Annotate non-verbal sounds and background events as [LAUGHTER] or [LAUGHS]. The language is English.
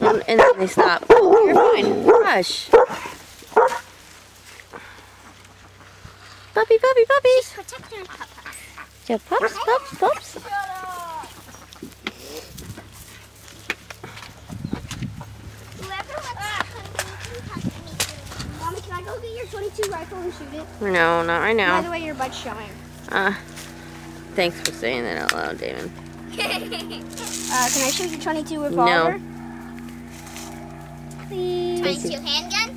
And, and then they stop. You're fine. Hush. Puppy, puppy, puppies. Protecting pup. Yeah, pups, pups, pups. Whoever wants to Mommy, can I go get your 22 rifle and shoot it? No, not right now. By the way, your butt's showing. Uh, thanks for saying that out loud, Damon. [LAUGHS] Uh, can I shoot your 22 revolver? Please. 22 handgun?